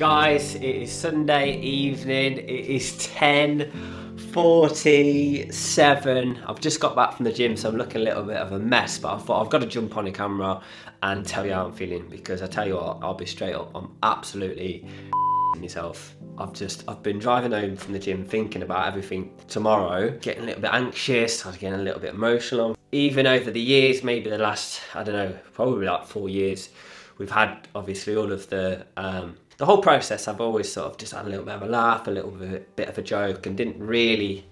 Guys, it is Sunday evening. It is 10.47. I've just got back from the gym, so I'm looking a little bit of a mess, but I thought I've got to jump on the camera and tell you how I'm feeling because I tell you what, I'll be straight up, I'm absolutely myself. I've just, I've been driving home from the gym thinking about everything tomorrow, getting a little bit anxious, I was getting a little bit emotional. Even over the years, maybe the last, I don't know, probably like four years, we've had obviously all of the um, the whole process. I've always sort of just had a little bit of a laugh, a little bit, of a joke, and didn't really.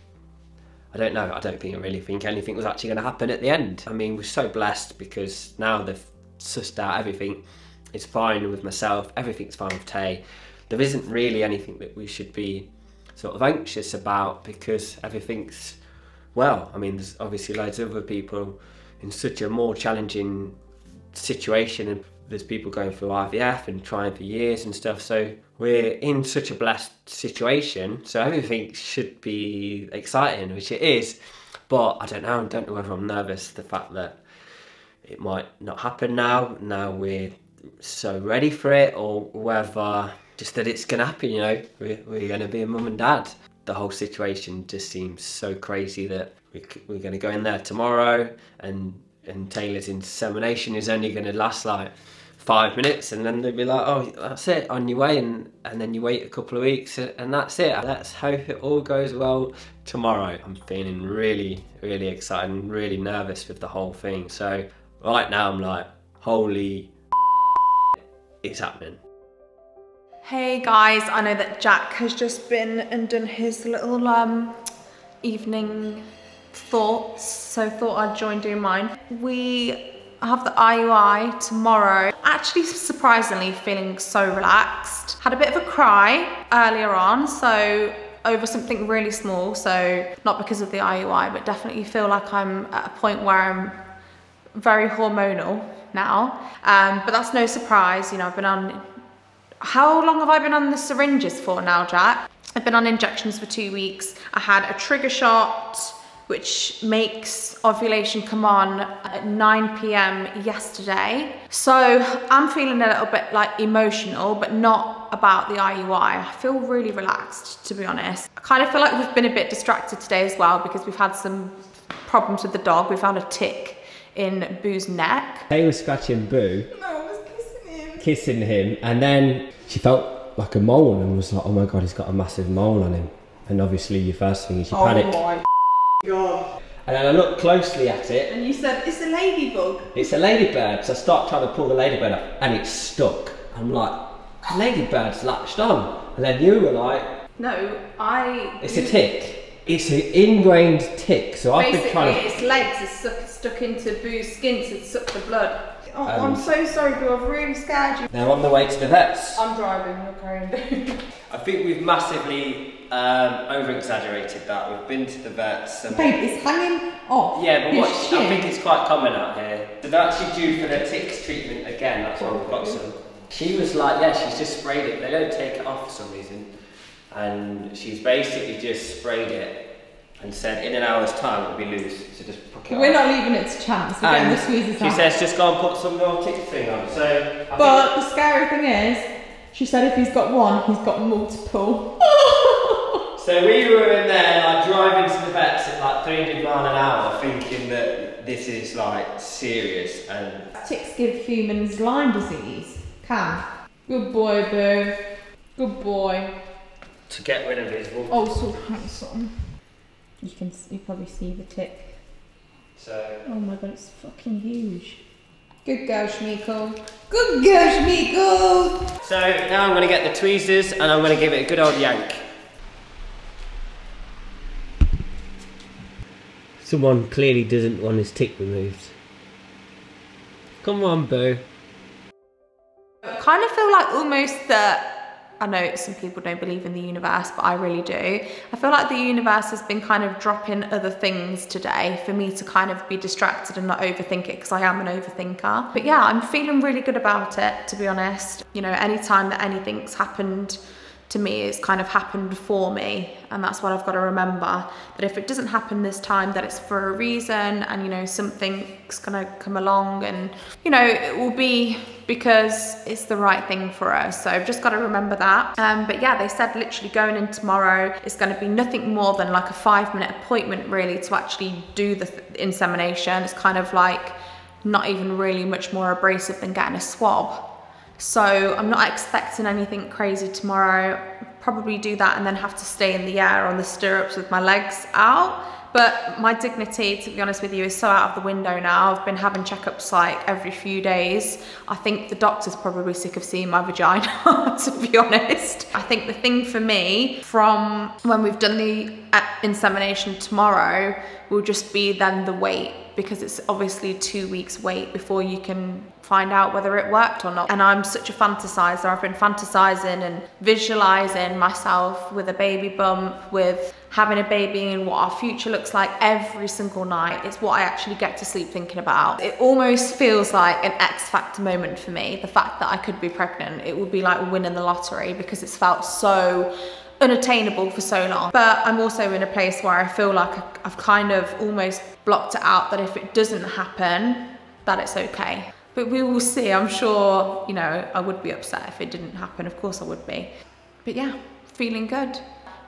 I don't know. I don't think I really think anything was actually going to happen at the end. I mean, we're so blessed because now they've sussed out everything. It's fine with myself. Everything's fine with Tay. There isn't really anything that we should be sort of anxious about because everything's well. I mean, there's obviously loads of other people in such a more challenging situation and there's people going through IVF and trying for years and stuff. So we're in such a blessed situation. So everything should be exciting, which it is. But I don't know. I don't know whether I'm nervous. The fact that it might not happen now. Now we're so ready for it, or whether just that it's gonna happen. You know, we're, we're gonna be a mum and dad. The whole situation just seems so crazy that we're gonna go in there tomorrow and and Tayla's insemination is only going to last like five minutes and then they'd be like oh that's it on your way and and then you wait a couple of weeks and that's it. Let's hope it all goes well tomorrow. I'm feeling really really excited and really nervous with the whole thing. So right now i'm like holy it's happening. Hey guys i know that jack has just been and done his little um evening thoughts, so thought I'd join doing mine. We have the IUI tomorrow. Actually, surprisingly, feeling so relaxed. Had a bit of a cry earlier on, so over something really small, so not because of the IUI, but definitely feel like I'm at a point where I'm very hormonal now. Um, but that's no surprise, you know, I've been on, how long have I been on the syringes for now, Jack? I've been on injections for two weeks. I had a trigger shot, which makes ovulation come on at 9 p.m. yesterday. So I'm feeling a little bit like emotional, but not about the IUI. I feel really relaxed, to be honest. I kind of feel like we've been a bit distracted today as well because we've had some problems with the dog. We found a tick in Boo's neck. They were scratching Boo. No, I was kissing him. Kissing him, and then she felt like a mole and was like, oh my god, he's got a massive mole on him. And obviously your first thing is you oh panic. My God. And then I look closely at it. And you said, it's a ladybug. It's a ladybird. So I start trying to pull the ladybird up and it's stuck. I'm like, ladybird's latched on. And then you were like, No, I. It's a tick. It's an ingrained tick. So I've been trying to. its legs are stuck, stuck into Boo's skin to suck the blood. Oh, Um, I'm so sorry, Boo. I've really scared you. Now on the way to the vets. I'm driving. You're carrying. I think we've massively um, over exaggerated that. We've been to the vets. And Babe, it's hanging off. Yeah, but what, I think it's quite common out here. So they're actually due for their ticks treatment again. That's why we've got some. She was like, yeah, she's just sprayed it. They don't take it off for some reason. And she's basically just sprayed it and said in an hour's time it'll be loose. So just it We're off. not leaving it to chance. We're getting the she out. says just go and put some more tick thing on. So I but the scary thing is, she said if he's got one, he's got multiple. So we were in there like driving to the vets at like 300 mile an hour thinking that this is like serious and Ticks give humans Lyme disease. Can. Good boy, Boo. Good boy. to get rid of his wolf. Oh, so handsome. You can you probably see the tick. So Oh my god, it's fucking huge. Good girl, Shmiko. Good girl, Shmiko. So now I'm going to get the tweezers and I'm going to give it a good old yank. Someone clearly doesn't want his tick removed. Come on, Boo. I kind of feel like almost that I know some people don't believe in the universe, but I really do. I feel like the universe has been kind of dropping other things today for me to kind of be distracted and not overthink it because I am an overthinker. But yeah, I'm feeling really good about it, to be honest. You know, anytime that anything's happened to me, it's kind of happened for me. And that's what I've got to remember that if it doesn't happen this time, that it's for a reason and, you know, something's to come along and, you know, it will be because it's the right thing for us. So I've just got to remember that. Um, but yeah, they said literally going in tomorrow, it's going to be nothing more than like a five minute appointment really to actually do the insemination. It's kind of like not even really much more abrasive than getting a swab. So I'm not expecting anything crazy tomorrow. Probably do that and then have to stay in the air on the stirrups with my legs out. But my dignity, to be honest with you, is so out of the window now. I've been having checkups like every few days. I think the doctor's probably sick of seeing my vagina, to be honest. I think the thing for me from when we've done the uh, insemination tomorrow will just be then the wait because it's obviously two weeks wait before you can find out whether it worked or not. And I'm such a fantasizer. I've been fantasizing and visualizing myself with a baby bump, with having a baby and what our future looks like every single night. It's what I actually get to sleep thinking about. It almost feels like an X factor moment for me. The fact that I could be pregnant, it would be like winning the lottery because it's felt so unattainable for so long. But I'm also in a place where I feel like I've kind of almost blocked it out that if it doesn't happen, that it's okay. But we will see. I'm sure, you know, I would be upset if it didn't happen. Of course I would be. But yeah, feeling good.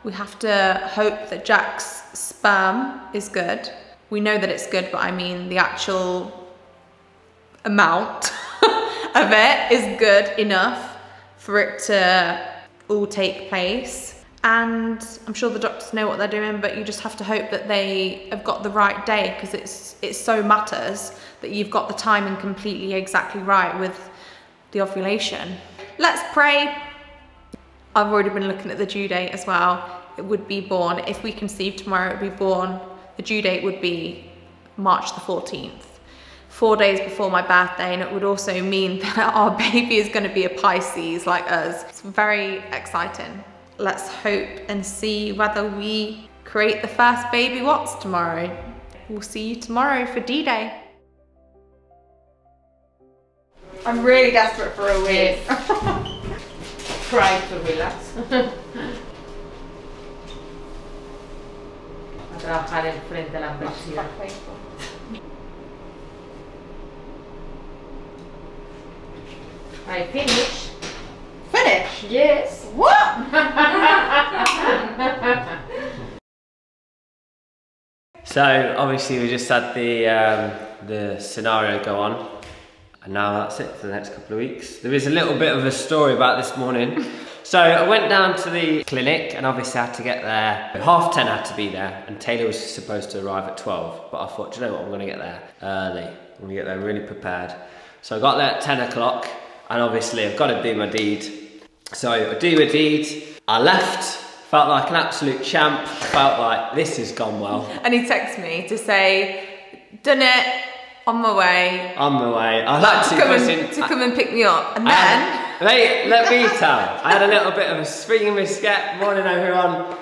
We have to hope that Jack's sperm is good. We know that it's good, but I mean the actual amount of it is good enough for it to all take place and I'm sure the doctors know what they're doing, but you just have to hope that they have got the right day because it's it so matters that you've got the timing completely exactly right with the ovulation. Let's pray. I've already been looking at the due date as well. It would be born, if we conceive tomorrow, it would be born, the due date would be March the 14th, four days before my birthday, and it would also mean that our baby is gonna be a Pisces like us. It's very exciting let's hope and see whether we create the first baby Watts tomorrow. We'll see you tomorrow for D-Day. I'm really desperate for a wee. Try to relax. a trabajar en frente a la. I finish. Yes. So obviously we just had the um, the scenario go on, and now that's it for the next couple of weeks. There is a little bit of a story about this morning. So I went down to the clinic and obviously I had to get there. Half 10 I had to be there and Tayla was supposed to arrive at 12. But I thought, you know what, I'm gonna get there early. I'm gonna get there really prepared. So I got there at 10 o'clock and obviously I've got to do my deed so I do a deed, I left, felt like an absolute champ, felt like this has gone well. And he texted me to say, done it, on my way. On my way. I like to come, and, to come and pick me up. And then... Mate, let me tell. I had a little bit of a spring biscuit. Morning everyone.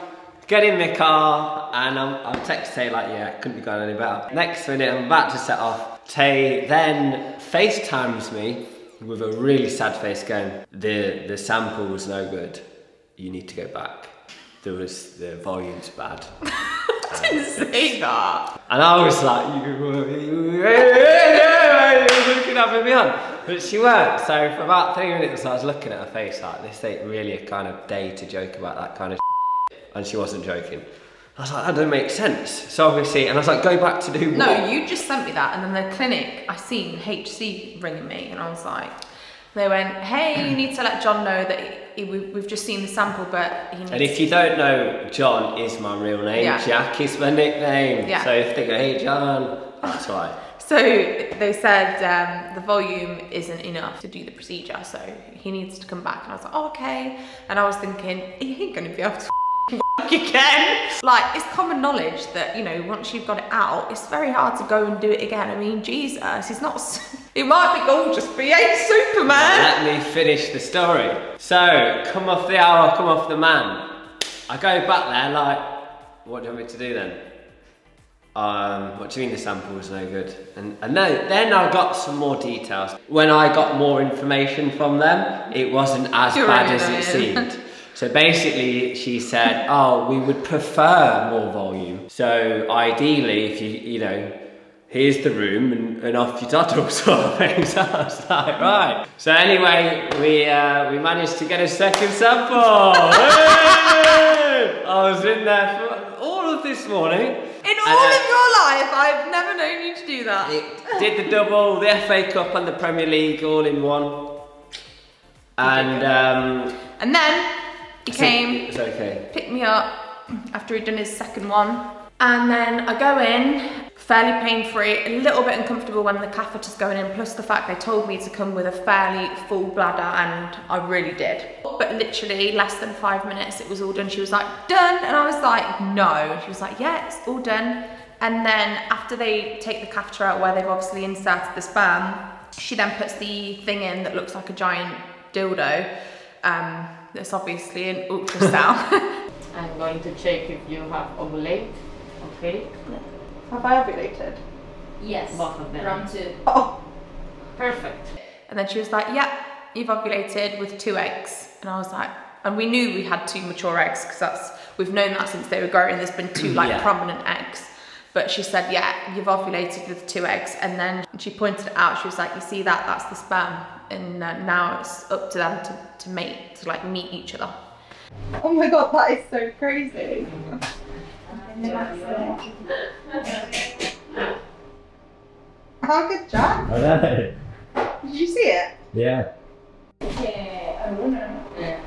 Get in my car and I'm, I'm texting Tay like, yeah, couldn't be going any better. Next minute, I'm about to set off. Tay then FaceTimes me with a really sad face going, the, the sample was no good, you need to go back. There was, the volume's bad. I didn't say that. And I was like, you, you, looking up me on. But she weren't. So for about three minutes I was looking at her face like, this ain't really a kind of day to joke about that kind of And she wasn't joking. I was like, that doesn't make sense. So obviously, and I was like, go back to do what? No, you just sent me that, and then the clinic, I seen HC ringing me, and I was like, they went, hey, you need to let John know that he, we, we've just seen the sample, but he needs And if you don't know, John is my real name. Yeah. Jack is my nickname. Yeah. So if they go, hey, John, that's why. So they said um, the volume isn't enough to do the procedure, so he needs to come back. And I was like, oh, okay. And I was thinking, he ain't gonna be able to again. Like, it's common knowledge that, you know, once you've got it out, it's very hard to go and do it again. I mean, Jesus, he's not, he might be gorgeous, but he ain't Superman. Let me finish the story. So, come off the hour, come off the man. I go back there like, what do you want me to do then? Um, what do you mean the sample was no good? And, and no, then I got some more details. When I got more information from them, it wasn't as You're bad as it seemed. So basically, she said, "Oh, we would prefer more volume. So ideally, if you you know, here's the room and, and off your toddle sort of thing. So I was like, right. So anyway, we uh, we managed to get a second sample. I was in there for all of this morning. In And, all uh, of your life, I've never known you to do that. Did the double, the FA Cup and the Premier League all in one. And um, And then he came, It's okay. picked me up after he'd done his second one. And then I go in, fairly pain free, a little bit uncomfortable when the catheter's going in, plus the fact they told me to come with a fairly full bladder, and I really did. But literally, less than five minutes, it was all done. She was like, done. And I was like, no. She was like, yeah, it's all done. And then after they take the catheter out where they've obviously inserted the sperm, she then puts the thing in that looks like a giant dildo. Um, that's obviously an ultrasound. I'm going to check if you have ovulate. Okay. Have I ovulated? Yes. Both of them. From two. Oh. Perfect. And then she was like, yeah, you've ovulated with two eggs. And I was like, and we knew we had two mature eggs because that's, we've known that since they were growing. There's been two like Yeah. prominent eggs. But she said, yeah, you've ovulated with two eggs. And then she pointed it out. She was like, you see that? That's the sperm. And uh, now it's up to them to, to mate, to like meet each other. Oh my God, that is so crazy. How good, Jack? I know. Did you see it? Yeah. Yeah.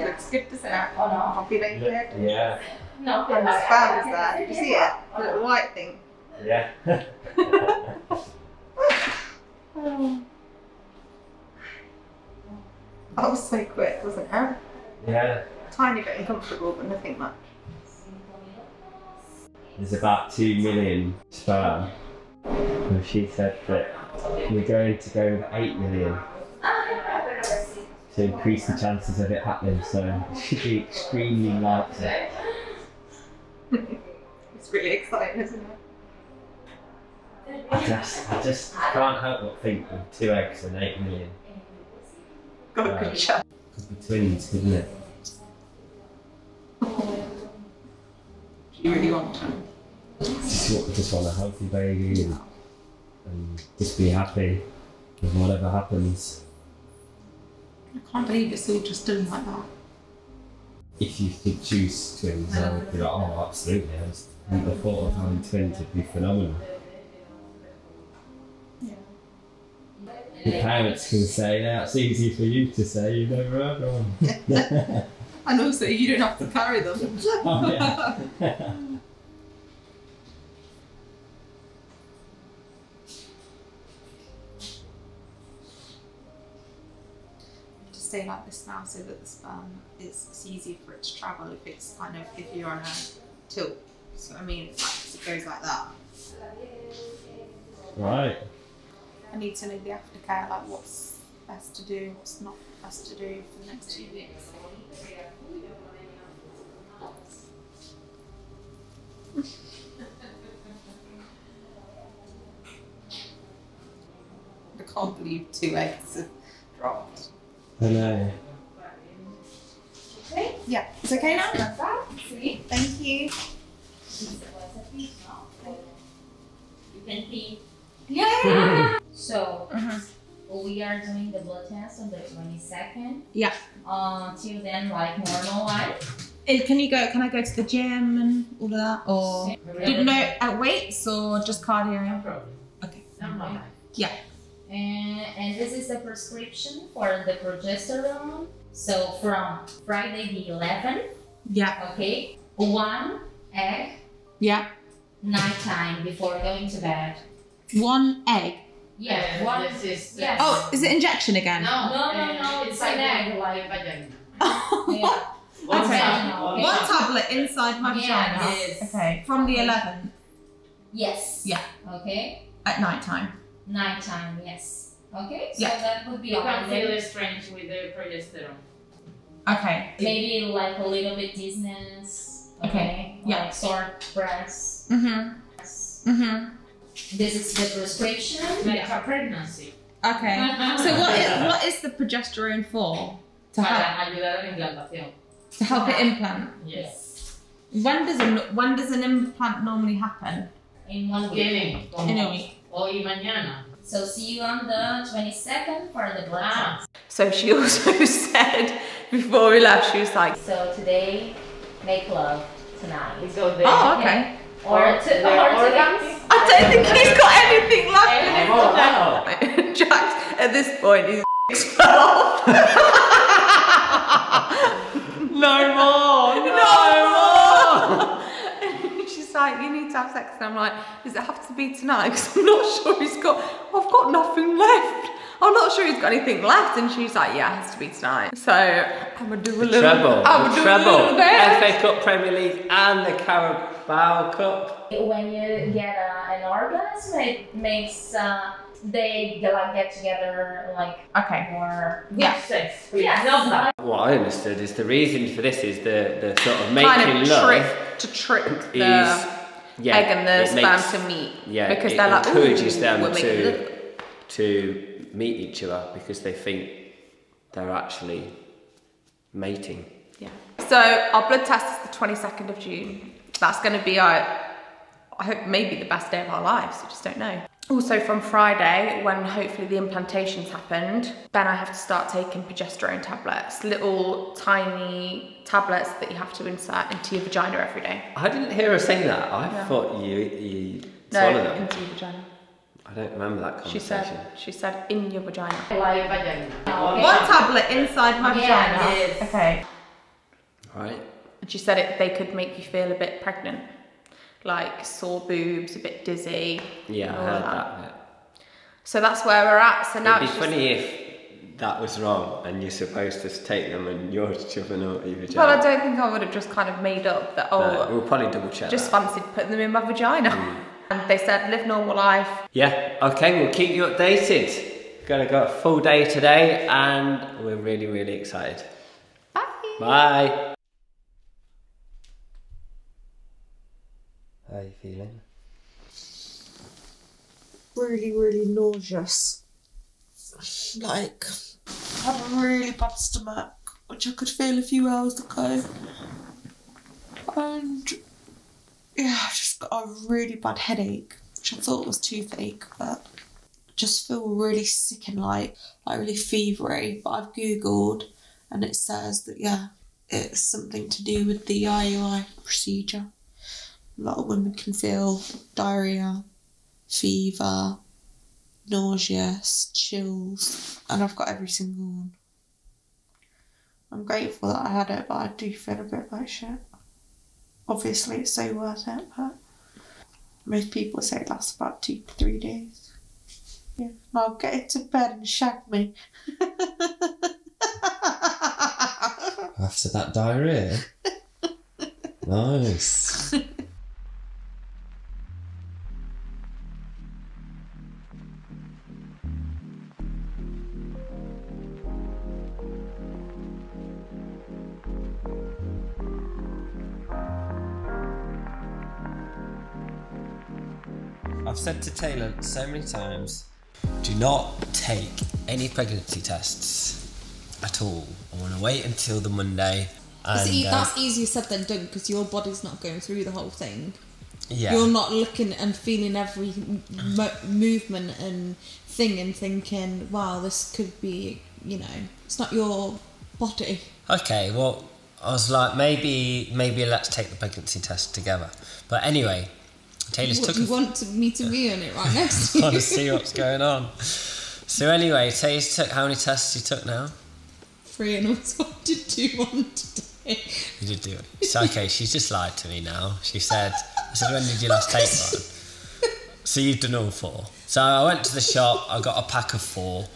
Looks good, doesn't it? Oh no. Ovulated. Yeah. No. And the sperm is there. Did you see it? The little white thing. Yeah. That was so quick, wasn't it? yeah. Tiny bit uncomfortable, but nothing much. There's about two million sperm. And she said that we're going to go with eight million to increase the chances of it happening. So it should be extremely likely. It's really exciting, isn't it? I just, I just can't help but think of two eggs and eight million. God, uh, Right. good shot. Could be twins, couldn't it? You really want to? Just, just want a healthy baby and, and just be happy with whatever happens. I can't believe it's all just done like that. If you could choose twins, I would be like, oh, absolutely. I just wouldn't have thought of having twins would be phenomenal. Yeah. Your parents can say, yeah, it's easy for you to say, you never had one. And also, you don't have to carry them. oh, stay like this now so that the sperm is it's easier for it to travel if it's kind of if you're on a tilt. So I mean it's like, it goes like that. right. I need to know the aftercare, like what's best to do, what's not best to do for the next two weeks. I can't believe two eggs have dropped. I know. Yeah, it's okay now. See? Thank you. You can pee. Yeah. so uh-huh. we are doing the blood test on the twenty second. Yeah. Uh, till then, like normal life. Eh, Can you go? Can I go to the gym and all of that, or didn't know at weights or just cardio? Okay. Okay. Yeah. And, and this is the prescription for the progesterone. So from Friday the 11th, Yeah. okay, one egg Yeah. nighttime before going to bed. One egg. Yeah, one. This is Yes. Oh, is it injection again? no, No, no, uh, no, it's inside an egg, the like- vagina. Yeah. One Okay. side, one One tablet inside my Yeah, vagina. yes. Okay. From the 11th Yes. Yeah. Okay. at night time. Nighttime. Yes. Okay. So Yeah. that would be You can all. feel the strength with the progesterone. Okay. Maybe like a little bit dizziness. Okay, yeah. Like sore breasts. Mhm. Mhm. This is the prescription. Like a pregnancy. Okay. So what is what is the progesterone for? To help Para ayudar a implantación. to help it implant. Yes. When does a when does an implant normally happen? in one week. Tienen como Anyway. Hoy y mañana. So see you on the 22nd for the blood Ah. test. So she also said before we left, she was like, So today, make love tonight. Y so de- "Oh, okay." Or, Or to, the or organs? today. I don't think he's got anything left in him. Oh, wow. Jack, at this point, his fell off. No more! No more! And She's like, you need to have sex. And I'm like, does it have to be tonight? Because I'm not sure he's got, I've got nothing left. I'm not sure he's got anything left. And she's like, yeah, it has to be tonight. So I'm going to do a little, Treble, I'm the gonna do a little treble, dance. FA Cup, Premier League, and the Carabao Cup. When you get uh, an orgasm, it makes uh, they like get together like Okay. more. Yeah. Sex. Yes. No, no. What I understood is the reason for this is the, the sort of making Kind of love trick, to trick the is yeah, egg and the sperm makes- to meet. Yeah, Because they're like, encourages "Ooh, them to to meet each other because they think they're actually mating. Yeah. So our blood test is the 22nd of June. That's going to be our, I hope, maybe the best day of our lives. We just don't know. Also from Friday, when hopefully the implantations happened, then I have to start taking progesterone tablets, little tiny tablets that you have to insert into your vagina every day. I didn't hear her say that. I Yeah. thought you you No, swallowed them. into your vagina. I don't remember that She said, she said in your vagina. Like vagina. One tablet inside my Yeah, vagina. yes. Okay. Right? And she said it they could make you feel a bit pregnant. Like sore boobs, a bit dizzy. Yeah, I heard that. that. So that's where we're at. So now It'd be it's just- funny if that was wrong and you're supposed to take them and you're shoving out your vagina. Well, I don't think I would have just kind of made up that, No, oh, we'll probably double check just that. fancied putting them in my vagina. Mm. And they said, live normal life. Yeah, okay, we'll keep you updated. Gonna go a full day today and we're really, really excited. Bye. Bye. How are you feeling? really, really nauseous. Like, I had a really bad stomach, which I could feel a few hours ago. And yeah, I just got a really bad headache, which I thought was toothache, but just feel really sick and like, like really fevery. But I've googled and it says that yeah, it's something to do with the IUI procedure. A lot of women can feel diarrhea, fever, nauseous, chills, and I've got every single one. I'm grateful that I had it, but I do feel a bit like shit. Obviously, it's so worth it, but most people say it lasts about two to three days. Yeah, now get into bed and shag me. After that diarrhea? nice. Said to Tayla so many times do not take any pregnancy tests at all. I want to wait until the Monday. And, uh, that's easier said than done because your body's not going through the whole thing. yeah. You're not looking and feeling every mo- movement and thing and thinking, wow, this could be, you know, it's not your body. Okay, well, I was like, maybe, maybe let's take the pregnancy test together. But anyway, Tayla's What, took you want me to be on it right next to want you. to see what's going on. So anyway, Tayla's took how many tests you took now? Three and also I did do one today. You did do it. It's okay. She's just lied to me now. She said, "I said when did you last take one?" So you've done all four. So I went to the shop. I got a pack of four.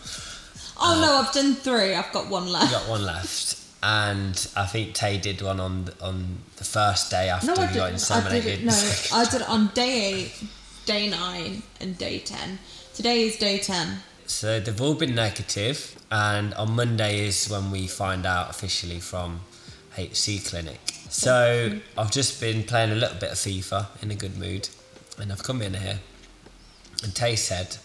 Oh no, uh, I've done three. I've got one I left. got one left. And I think Tay did one on the, on the first day after No, I we got. I inseminated. No, I did it on day eight, day nine, and day ten. Today is day ten. So they've all been negative, and on Monday is when we find out officially from HC Clinic. So I've just been playing a little bit of FIFA in a good mood, and I've come in here, and Tay said,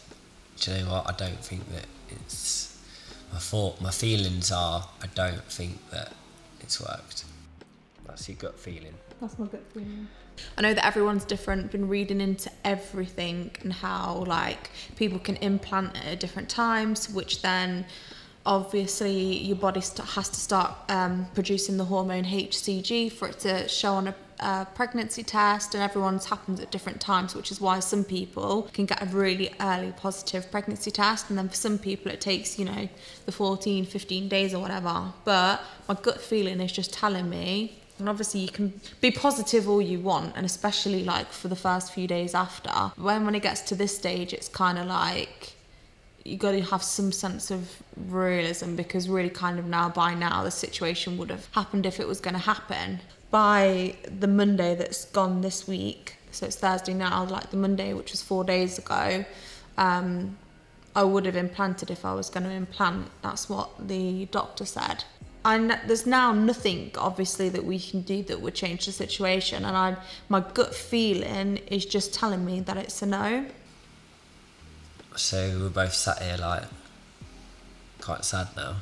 "Do you know what? I don't think that it's my thought. My feelings are I don't think that it's worked." That's your gut feeling. That's my gut feeling. I know that everyone's different. Been reading into everything and how like people can implant at different times, which then obviously your body has to start um, producing the hormone HCG for it to show on a, a pregnancy test, and everyone's happens at different times, which is why some people can get a really early positive pregnancy test, and then for some people it takes you know the 14, 15 days or whatever. But my gut feeling is just telling me and obviously you can be positive all you want and especially like for the first few days after when when it gets to this stage it's kind of like you got to have some sense of realism because really kind of now by now the situation would have happened if it was going to happen. By the monday that's gone this week so it's thursday now like the monday which was four days ago um, i would have implanted if i was going to implant. That's what the doctor said. And there's now nothing obviously that we can do that would change the situation and I my gut feeling is just telling me that it's a no So we're both sat here like quite sad now.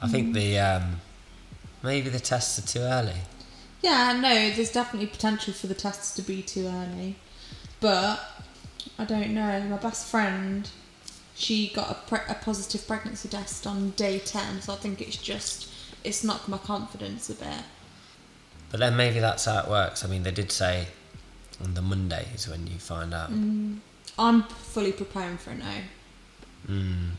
I think the um, maybe the tests are too early. Yeah, no, there's definitely potential for the tests to be too early. But I don't know. My best friend, she got a, pre- a positive pregnancy test on day 10, so I think it's just, it's knocked my confidence a bit. But then maybe that's how it works. I mean, they did say on the Monday is when you find out. I'm fully preparing for a no. Mm.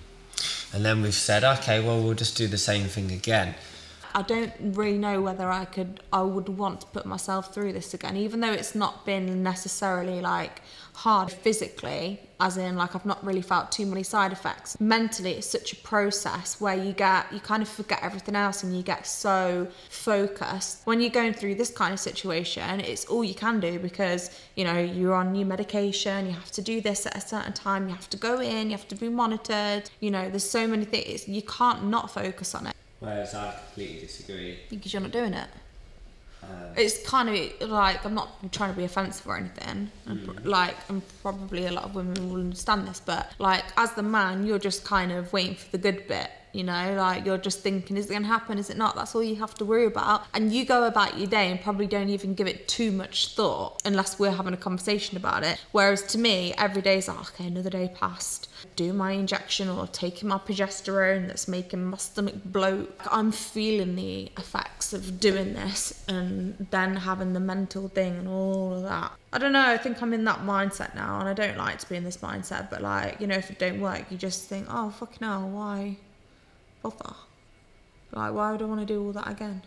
And then we've said, okay, well, we'll just do the same thing again. I don't really know whether I could I would want to put myself through this again even though it's not been necessarily like hard physically as in like I've not really felt too many side effects. Mentally it's such a process where you get you kind of forget everything else and you get so focused. When you're going through this kind of situation it's all you can do because you know you're on new medication you have to do this at a certain time you have to go in you have to be monitored you know there's so many things you can't not focus on it Whereas I completely disagree. because you're not doing it. Uh, It's kind of like I'm not trying to be offensive or anything. pr- Like, and probably a lot of women will understand this, but like as the man, you're just kind of waiting for the good bit. You know, like you're just thinking, is it going to happen? Is it not? That's all you have to worry about. And you go about your day and probably don't even give it too much thought unless we're having a conversation about it. Whereas to me, every day is like, okay, another day passed. Do my injection or taking my progesterone that's making my stomach bloat. I'm feeling the effects of doing this and then having the mental thing and all of that. I don't know, I think I'm in that mindset now and I don't like to be in this mindset, but like, you know, if it don't work, you just think, oh, fucking hell, why bother? Like, why would I want to do all that again?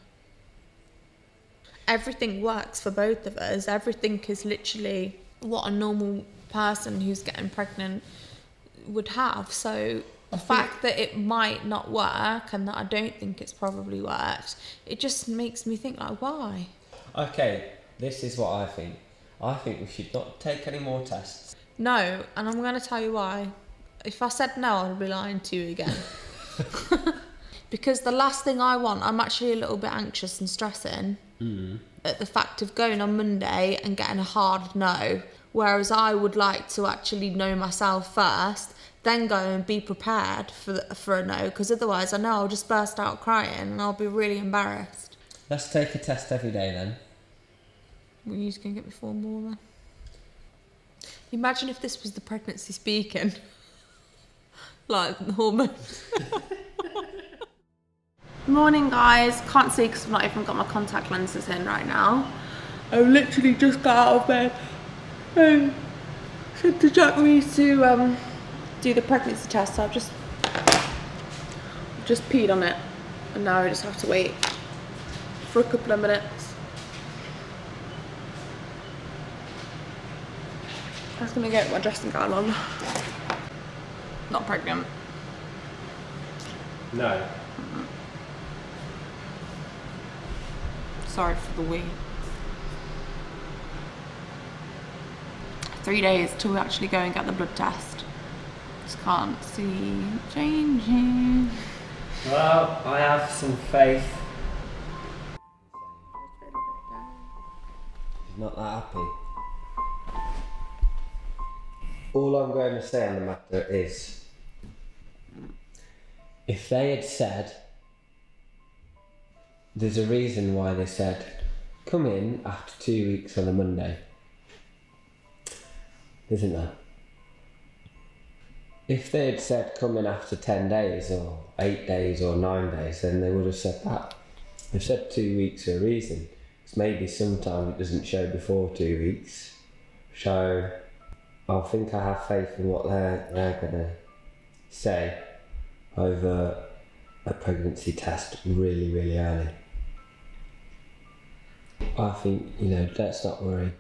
Everything works for both of us. Everything is literally what a normal person who's getting pregnant would have. So the fact that it might not work and that I don't think it's probably worked, it just makes me think like, why? okay, this is what I think. I think we should not take any more tests. No, and I'm going to tell you why. If I said no, I'd be lying to you again. because the last thing I want, I'm actually a little bit anxious and stressing mm. at the fact of going on Monday and getting a hard no. Whereas I would like to actually know myself first, then go and be prepared for the, for a no. Because otherwise, I know I'll just burst out crying and I'll be really embarrassed. Let's take a test every day then. Well, you just gonna get me four more then. Imagine if this was the pregnancy speaking. like the hormones. Morning, guys. Can't see because I've not even got my contact lenses in right now. I've literally just got out of bed and said to Jack we need to um, do the pregnancy test. So I've just just peed on it, and now I just have to wait for a couple of minutes. I was gonna get my dressing gown on. Not pregnant. No. Mm-hmm. Sorry for the wait. Three days till we actually go and get the blood test. Just can't see changing. Well, I have some faith. She's not that happy. All I'm going to say on the matter is if they had said there's a reason why they said come in after two weeks on a Monday. Isn't there? If they'd said come in after 10 days or 8 days or 9 days, then they would have said that. They've said two weeks for a reason. Because maybe sometimes it doesn't show before two weeks. So I think I have faith in what they're, they're going to say over a pregnancy test really, really early. I think, you know, let's not worry.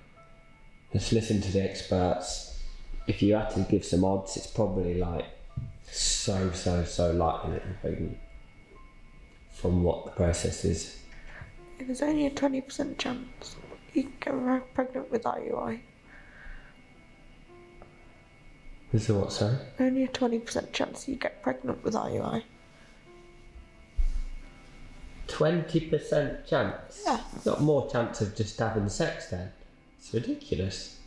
Let's listen to the experts. If you had to give some odds, it's probably like so, so, so likely that you're pregnant from what the process is. If There's only a 20% chance you can get pregnant with IUI. Is there what, sorry? Only a 20% chance you get pregnant with IUI. 20% chance? Yeah. Not more chance of just having sex then? It's ridiculous.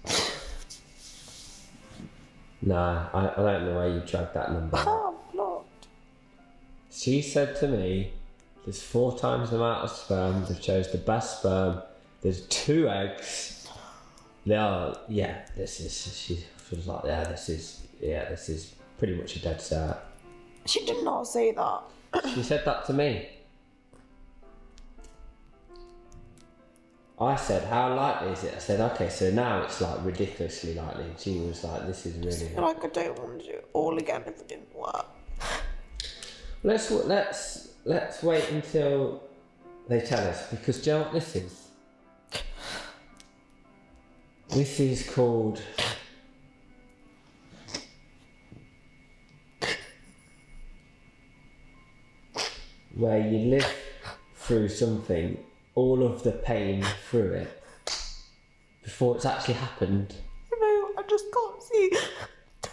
Nah, I, I don't know where you dragged that number. Oh, Lord. She said to me, there's four times the amount of sperm, they've chose the best sperm, there's two eggs. They are, yeah, this is, she was like, yeah, this is, yeah, this is pretty much a dead set. She did not say that. She said that to me. I said, how likely is it? I said, okay, so now it's like ridiculously likely. And she was like, this is really. Like, I don't want to do it all again if it didn't work. Let's let's let's wait until they tell us because do you know what this is? This is called where you live through something, all of the pain through it before it's actually happened. You know, I just can't see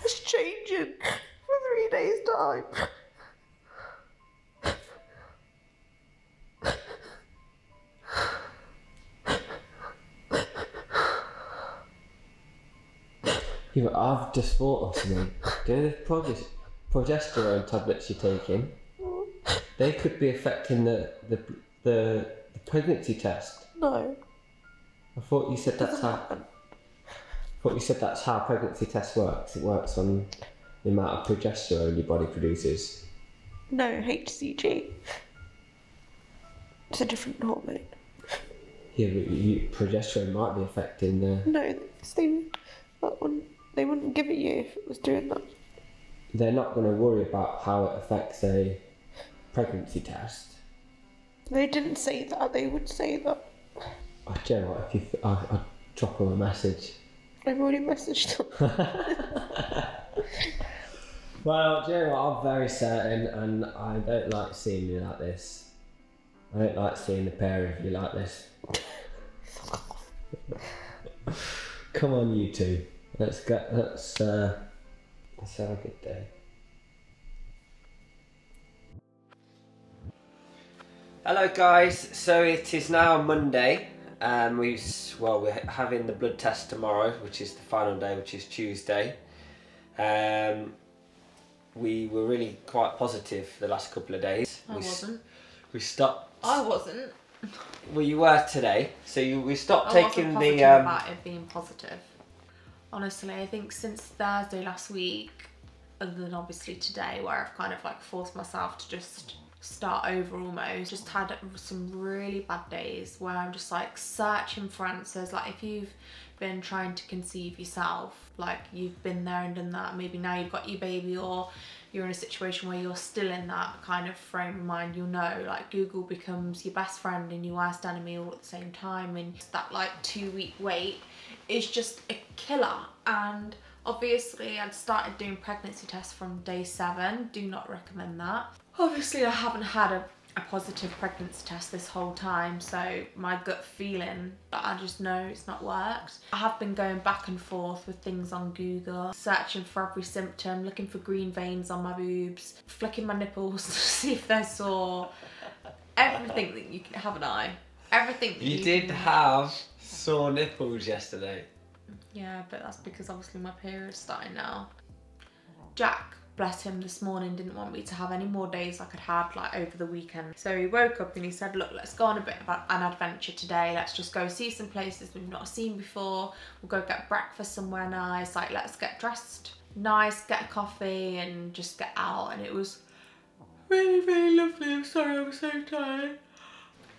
this changing for three days' time. Yeah, but I've just thought of something. Do you know the prog- progesterone tablets you're taking? They could be affecting the the, the, the pregnancy test. No, I thought you said that's how. I thought you said that's how pregnancy test works. It works on the amount of progesterone your body produces. no, HCG. It's a different hormone. Yeah, but you, progesterone might be affecting the. No, they, that wouldn't, they wouldn't give it you if it was doing that. They're not going to worry about how it affects a pregnancy test. They didn't say that, they would say that. I do you know what, if you, I, I'd drop them a message. I've already messaged them. Well, do you know what? I'm very certain, and I don't like seeing you like this. I don't like seeing the pair of you like this. Come on, you two. Let's get. Let's. Uh, let's have a good day. Hello, guys. So it is now Monday. Um, we well, we're having the blood test tomorrow, which is the final day, which is Tuesday. Um, we were really quite positive the last couple of days. I we, wasn't. We stopped. I wasn't. Well, you were today. So you we stopped I taking wasn't the. positive Um, about it being positive. Honestly, I think since Thursday last week, other than obviously today, where I've kind of like forced myself to just start over almost, just had some really bad days where I'm just like searching for answers. Like if you've been trying to conceive yourself, like you've been there and done that, maybe now you've got your baby or you're in a situation where you're still in that kind of frame of mind, you'll know. Like Google becomes your best friend and you ask enemy all at the same time. And that like two week wait is just a killer and obviously I'd started doing pregnancy tests from day seven, do not recommend that. Obviously I haven't had a, a positive pregnancy test this whole time so my gut feeling that I just know it's not worked. I have been going back and forth with things on Google, searching for every symptom, looking for green veins on my boobs, flicking my nipples to see if they're sore, everything that you can have an eye. Everything you you did have sore nipples yesterday. Yeah, but that's because obviously my period's starting now. Jack, bless him, this morning didn't want me to have any more days like I'd had like over the weekend. So he woke up and he said, look, let's go on a bit of an adventure today. Let's just go see some places we've not seen before. We'll go get breakfast somewhere nice. Like, let's get dressed nice, get a coffee and just get out. And it was really, really lovely. I'm sorry, I was so tired.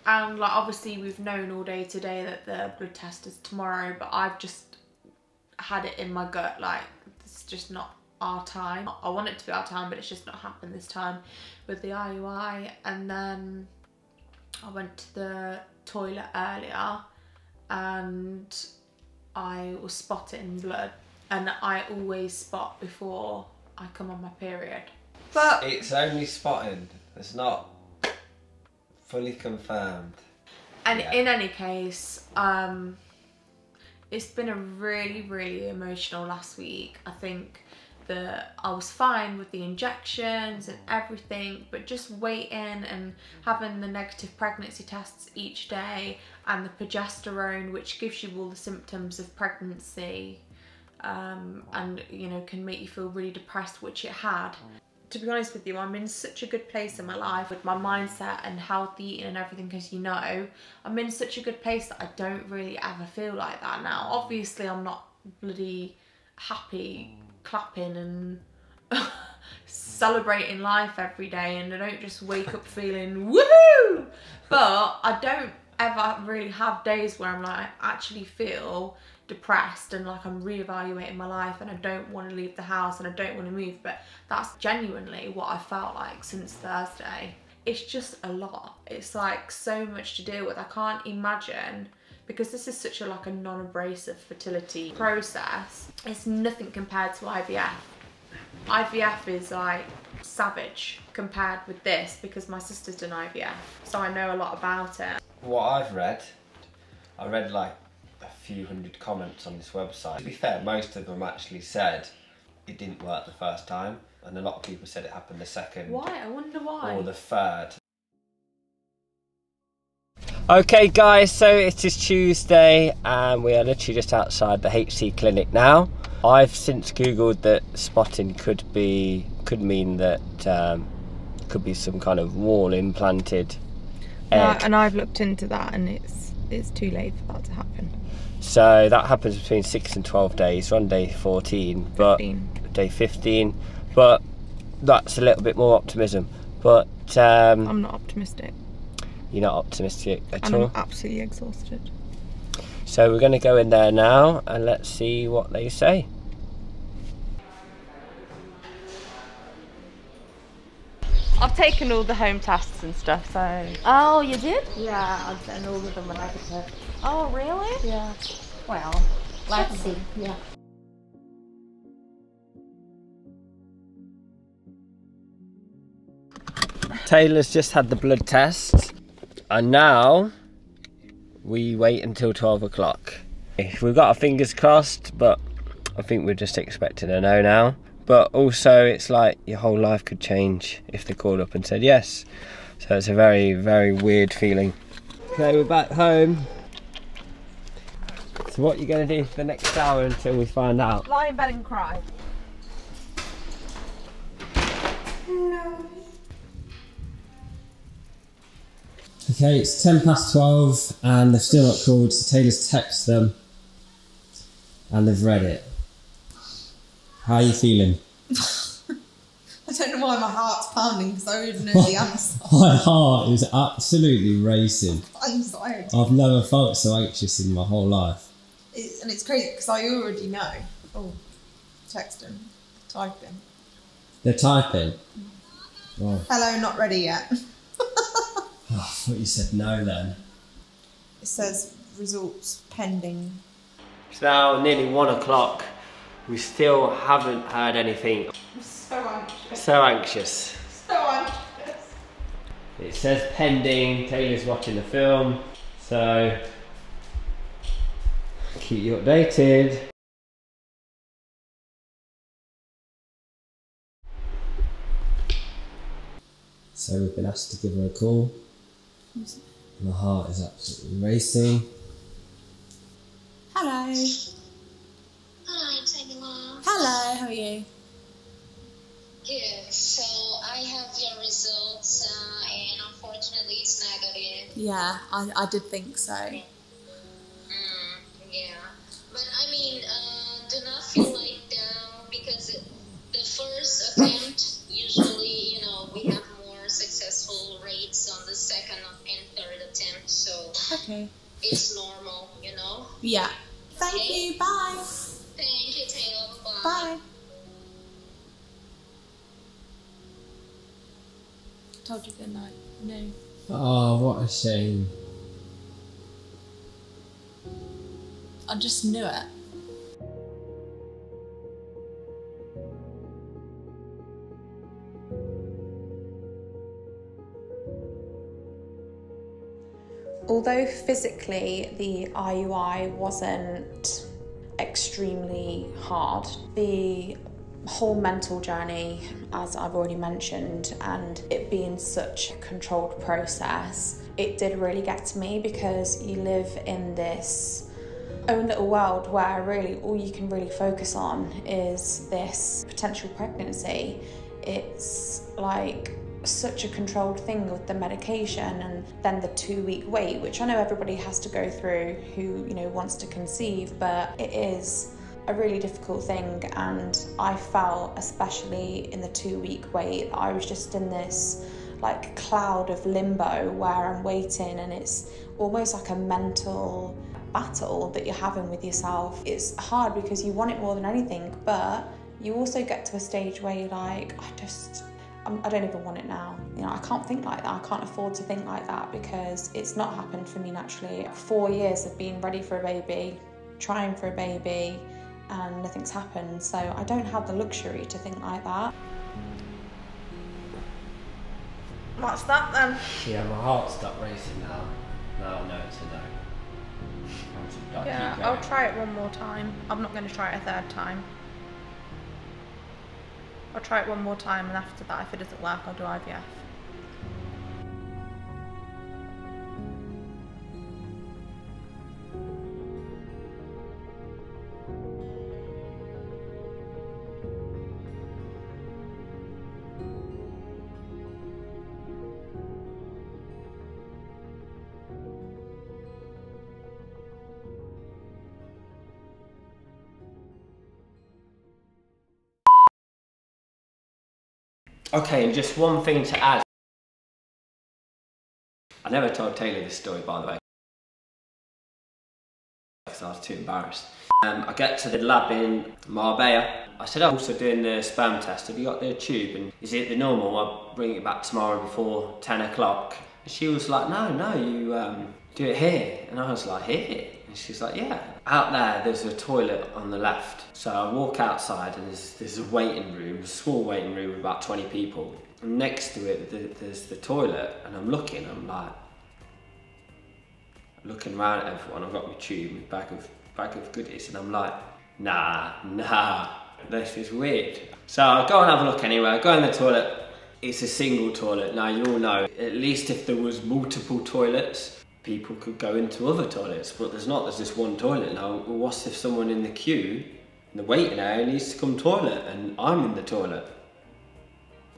And like obviously we've known all day today that the blood test is tomorrow, but I've just had it in my gut like it's just not our time. I want it to be our time, but it's just not happened this time with the IUI. And then I went to the toilet earlier and I was spotting blood, and I always spot before I come on my period. But It's only spotting. It's not fully confirmed. And Yeah. in any case, um, it's been a really, really emotional last week. I think that I was fine with the injections and everything, but just waiting and having the negative pregnancy tests each day and the progesterone, which gives you all the symptoms of pregnancy um, and you know can make you feel really depressed, which it had to be honest with you, I'm in such a good place in my life with my mindset and healthy eating and everything, because you know, I'm in such a good place that I don't really ever feel like that now. Obviously, I'm not bloody happy clapping and celebrating life every day, and I don't just wake up feeling woohoo. But I don't ever really have days where I'm like, I actually feel depressed and like I'm reevaluating my life and I don't want to leave the house and I don't want to move but that's genuinely what I felt like since Thursday. It's just a lot. It's like so much to deal with. I can't imagine because this is such a like a non-abrasive fertility process it's nothing compared to IVF IVF is like savage compared with this because my sister's done IVF so I know a lot about it. What I've read, I read like few hundred comments on this website. To be fair, most of them actually said it didn't work the first time, and a lot of people said it happened the second why I wonder why or the third. Okay, guys, so it is Tuesday and we are literally just outside the HC clinic now. I've since googled that spotting could be could mean that um, could be some kind of wall implanted egg. and I've looked into that and it's it's too late for that to happen So that happens between six and twelve days. We're on day fourteen, but 15. day fifteen. But that's a little bit more optimism. But um, I'm not optimistic you're not optimistic at and all. I'm absolutely exhausted So we're going to go in there now and let's see what they say. I've taken all the home tasks and stuff so Oh, you did? yeah I've done all of them when I negative Oh, really? yeah Well, let's see. Yeah. Tayla's just had the blood test, and now we wait until 12 o'clock. If we've got our fingers crossed, but I think we're just expecting a no now. But also, it's like your whole life could change if they called up and said yes. So it's a very, very weird feeling. Okay, we're back home. So, what are you going to do for the next hour until we find out? lie in bed and cry Okay, it's 10 past 12 and they've still not called, so Tayla's texted them and they've read it. How are you feeling? I don't know why my heart's pounding because I already know the answer. My heart is absolutely racing. Anxiety. I've never felt so anxious in my whole life. It, and it's crazy because I already know. Oh, text him, type him. They're typing. Oh, Hello, not ready yet. Oh, I thought you said no then. It says results pending. It's now nearly one o'clock. We still haven't heard anything. I'm So anxious. So anxious. So anxious. It says pending. Tayla's watching the film, so keep you updated. So we've been asked to give her a call. My heart is absolutely racing. Hello. Hi, Tiny Mom. Hello, how are you? Good. So I have your results, uh, and unfortunately, it's negative. Yeah, I, I did think so. Yeah. But I mean, uh, do not feel like down because it, the first attempt, usually, you know, we have more successful rates on the second and third attempt, so Okay. it's normal, you know? Yeah. Thank Okay. you. Bye. Thank you, Tayla. Bye. Bye. Told you good night. No. Oh, what a shame. I just knew it. Although physically the IUI wasn't extremely hard, the whole mental journey, as I've already mentioned, and it being such a controlled process, it did really get to me because you live in this own little world where really all you can really focus on is this potential pregnancy. It's like such a controlled thing with the medication and then the two week wait, which I know everybody has to go through who, you know, wants to conceive, but it is a really difficult thing and I felt especially in the two week wait I was just in this like cloud of limbo where I'm waiting and it's almost like a mental battle that you're having with yourself. It's hard because you want it more than anything, but you also get to a stage where you're like, I just, I'm, I don't even want it now. You know, I can't think like that. I can't afford to think like that because it's not happened for me naturally. Four years of being ready for a baby, trying for a baby, and nothing's happened. So I don't have the luxury to think like that. What's that then? Yeah, my heart stopped racing now. Now I know it's a no. Yeah. I'll try it one more time. I'm not going to try it a third time. I'll try it one more time, and after that, if it doesn't work, I'll do IVF. Okay, and just one thing to add. I never told Tayla this story, by the way, because I was too embarrassed. Um, I get to the lab in Marbella. I said, I'm also doing the sperm test. Have you got the tube? And is it the normal? I'll bring it back tomorrow before 10 o'clock. She was like, no, no, you um, do it here. And I was like, here? And she's like, yeah. Out there, there's a toilet on the left. So I walk outside and there's, there's a waiting room, a small waiting room with about 20 people. And next to it, the, there's the toilet. And I'm looking, I'm like, looking around at everyone. I've got my tube, my bag of, bag of goodies. And I'm like, nah, nah, this is weird. So I go and have a look anyway. I go in the toilet. It's a single toilet. Now you all know, at least if there was multiple toilets, people could go into other toilets, but there's not, there's just one toilet. Now, well, if someone in the queue, in the waiting area, needs to come toilet and I'm in the toilet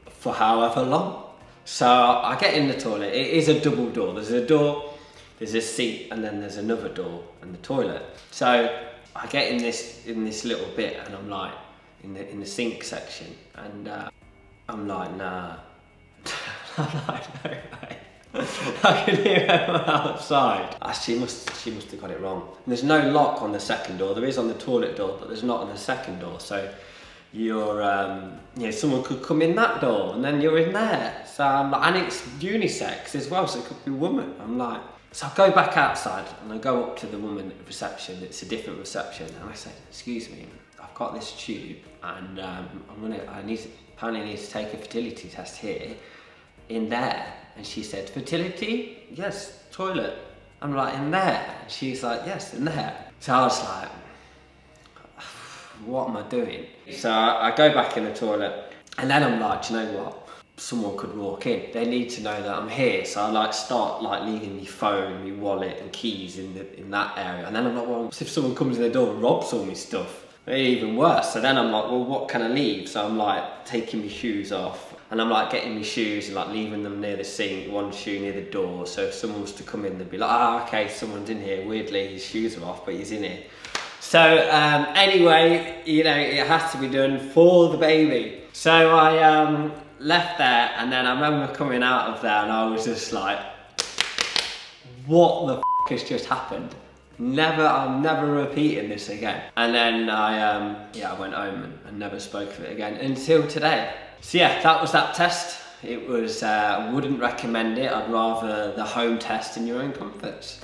for however long? So I get in the toilet, it is a double door. There's a door, there's a seat, and then there's another door and the toilet. So I get in this in this little bit and I'm like, in the in the sink section, and uh, I'm like, nah. I'm like, no way. I can hear her outside. Ah, she must she must have got it wrong. And there's no lock on the second door. There is on the toilet door, but there's not on the second door. So you're um, yeah, someone could come in that door and then you're in there. So I'm like, and it's unisex as well, so it could be a woman. I'm like, so I go back outside and I go up to the woman at reception. It's a different reception, and I say, excuse me, I've got this tube, and um, I'm gonna I need to, apparently need to take a fertility test here in there. And she said, fertility? Yes, toilet. I'm like, in there? She's like, yes, in there. So I was like, what am I doing? So I, I go back in the toilet and then I'm like, do you know what? Someone could walk in. They need to know that I'm here. So I like start like leaving my phone, my wallet and keys in the in that area. And then I'm like, well, what if someone comes in the door and robs all my stuff? even worse. So then I'm like, well, what can I leave? So I'm like taking my shoes off and I'm like getting my shoes and like leaving them near the sink, one shoe near the door. So if someone was to come in, they'd be like, ah, okay, someone's in here. Weirdly, his shoes are off, but he's in here. So um, anyway, you know, it has to be done for the baby. So I um, left there and then I remember coming out of there and I was just like, what the has just happened? Never, I'm never repeating this again. And then I, um, yeah, I went home and, and never spoke of it again until today. So yeah, that was that test. It was, uh, wouldn't recommend it. I'd rather the home test in your own comforts.